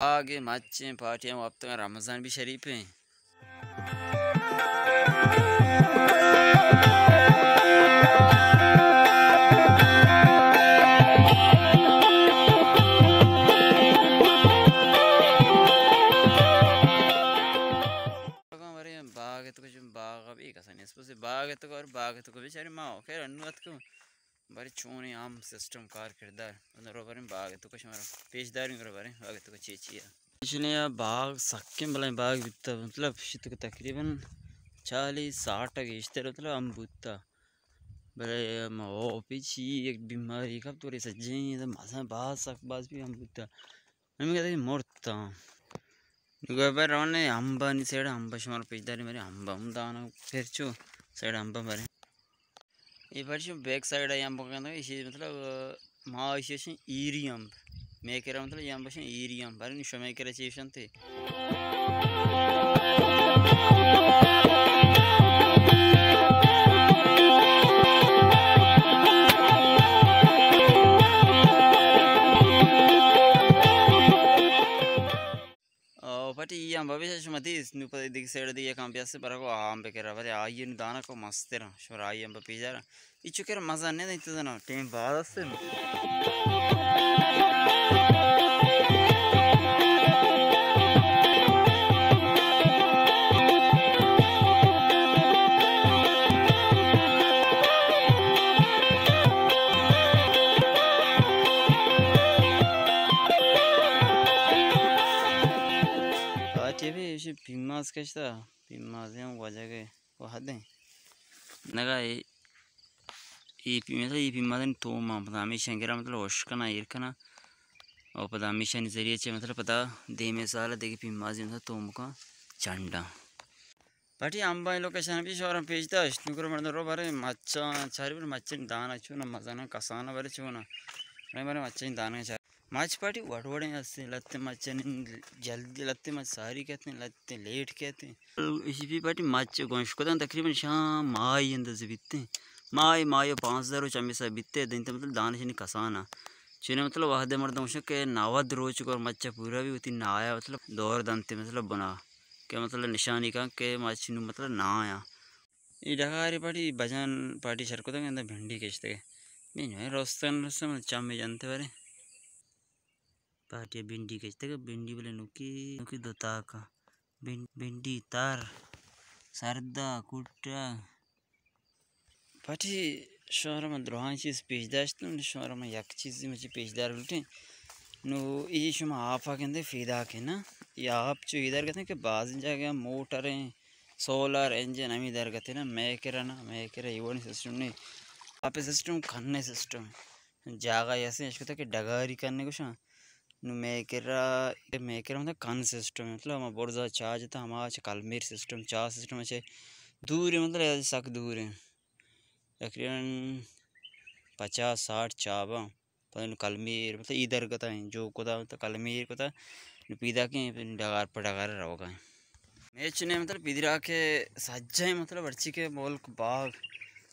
आगे माचे पार्टियाँ अब तक रमज़ान भी शरीफ है बाग तो कुछ बाघ अभी कसा नहीं बाघ तो और बाग तो कुछ माओ खेर अनुवाद को chuni am system kar kirdar under barin baga to kashmara पेशदारी मेरे बारे बाग तो चेचिया इसने या बाग सक्के बलाय बाग बित्ता मतलब शित तकरीबन चालीस साठ इश्ते मतलब हम बुत्ता बड़े ओ पीछी एक बीमारी कब तो सज्जे मज़ा बाज सक बाज भी हम बुत्ता मैं कहते मोरता Gobber only hamba ni side hamba shumar pijdari mari hamba umdana perchu side hamba mari ये वर्ष बैक साइड है यहाँ कहना इसी मतलब माँ इसी ईरी अम्ब मैं कह रहा मतलब यहाँ बस ईरी अम्ब बारे निशा मैं कह रहा चीज़ थे Pati yang babi saya cuma tis nu pada di side di yang biasa para ko aham bekera pati ayu nu 이것이 빈마스 것이다 빈마스 형 과자게 와하대 내가 이 빈마스 이 빈마스는 도마 पदामी Shankara मतलब ओशकना इरकना और पदामी शनि ज़रिए चे मतलब पता दे में साल देखे भिमास मतलब तोम का चंडा पाटी आंबा लोकेशन भी शोर भेजता नुकर मतलब रो बारे मच्छा छारी मच्छन दाना छूना मजाना कसाना बारे छूना बारे मच्छन दाना मच पार्टी वटवड़े हँसते लत्ते मच्छे जल्दी लत्ते मच सारी कहते हैं लत्ते लेट कहते हैं। इसी भी पार्टी मच गोश को तो तकरीबन शाम माई अंदर से बीतते हैं। माई माई पाँच हज़ार और चमी सा बीतते दिन तो मतलब दान शनि कसाना चुने मतलब वाहदे मरदा मुझे के नावद रोज को और मच्छा पूरा भी उतनी ना आया मतलब दौर दंते मतलब बना। के मतलब निशानी का के मच्छी मतलब ना आया। ये डकारी पार्टी भजन पार्टी शरको था तो भिंडी खींचते मैं रोस्ते रोस्ते मतलब चम जानते बारे पाटिया भिंडी कैसे भिंडी बोले नुकी नुकी दो ताका भिंडी, तार, सरदा, कुट्टा। पाटी शहर में द्रोहान चीज़ पेशदाश्त शहर में यक चीज़ मुझे पेशदार उल्टे नु, ये शुम आप आके फीदा के ना, ये आप जो इधर कहते हैं कि बाज जगह मोटरें सोलर इंजन हम इधर कहते ना कह ना, मैं कह रहा ये सिस्टम नहीं, आप सिस्टम खन्ने सिस्टम जागा ऐसे इसको कि डगारी करने को शा मेकेरा मेकेरा मतलब कन सिस्टम मतलब हम बोर्जा चार्ज था हमारा कलमीर सिस्टम चार्ज सिस्टम अच्छे दूर है मतलब सक दूर है। तकरीबन पचास, साठ, चाबा, पता कलमीर मतलब इधर का था, जो को था मतलब कलमीर को था पीदा के डगार पर डगार रहोगा मैच ने मतलब पिदरा के सज्जा मतलब अच्छी के बोल बाग,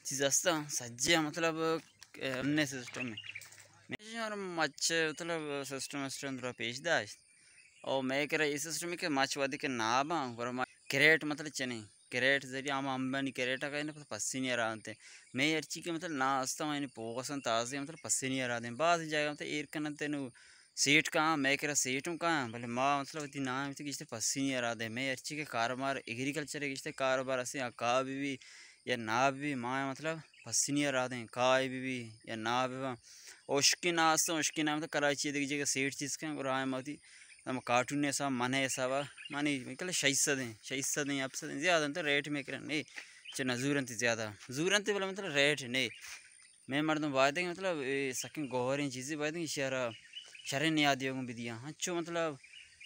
चीज़ सज्जा मतलब अन्य सिस्टम में। और मच मतलब सिस्टम सिस्टम थोड़ा और मैं कह रहा, इस सिस्टम के मच वादी के और क्रेट मतलब चने। क्रेट ज़रिए आम अंबानी क्रेट का मतलब पसीनी आ रहा मैं अर्ची के मतलब ना आस्ता मैंने पोगसन मतलब पसीनी आ रहा बाद जाएगा मतलब एर कन तेन सीट कहाँ, मैं कह कहाँ, भले माँ मतलब ना किसते पसीनी आ रहा मैं अर्ची के कारोबार एग्रीकल्चर किसते कारोबार ऐसे का भी या ना भी, माँ मतलब पसीनी आ रहा का भी या ना भी उश्किन आस्ता उश्किन मतलब कराची देखिए जगह सेठ चीज़ के और आए मती ನಮ್ಮ ಕಾರ್ಟೂನ್ ಸಹ ಮನೆ ಸಹ ಮನೆ ಮಿಕ್ಕಲ್ಲ ಶೈಸದೆ ಶೈಸದೆ ಅಪ್ಸದೆ ज़्यादा तो रेट में कर नहीं चना जूरन ज़्यादा जूरन बोला मतलब रेट नहीं मैं मर्द बात मतलब सकें गोहर चीज़ें बात शहर शहर नहीं आदि भी दिया अच्छो मतलब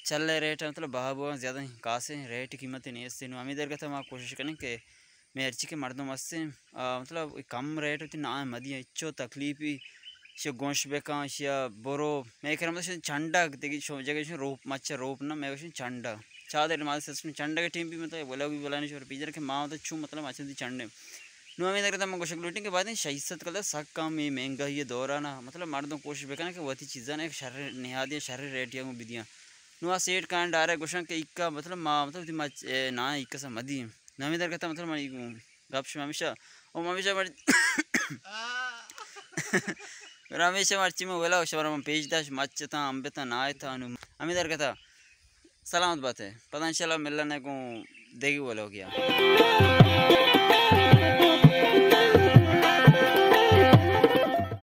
चल रहे रेट मतलब बहा बुआ ज़्यादा कासे रेट कीमत नहीं इससे हम इधर का था मैं कोशिश करें कि मैं अर्ची के मर्दों मस्से मतलब कम रेट होती ना मदिया इच्छो तकलीफ ही शो गोश बेका शिया बोरो। मैं कर मतलब चंडा देखी शो जगह रोप मच्छा रोप ना मैं शो चंडा। चादे माल सिस्टम चंडा के टीम भी मतलब बोला भी बोला नहीं पीजर के माँ मतलब छू मतलब मच्छा दी चंडे। नु हमें देखते हम गोश लूटिंग के बाद शहीसत कल सक कम ये महँगा ये दौरा ना मतलब मर्दों कोशिश बेका ना कि वही चीज़ा ना शरीर निहा दिया शरीर रेट या बिदियाँ नुआ सेट कान डारे गुशन के इक्का मतलब मा मतलब ना इक्का सा मदी नमी दर कहता मतलब मई गपश ममिशा ओ ममिशा रमेश मर्ची में वेला शवर में पेज दाश मच ता अंबे ता ना था, अनु अमी दर कहता सलामत बात है। पता इंशाल्लाह मिलने को देगी बोलो गया।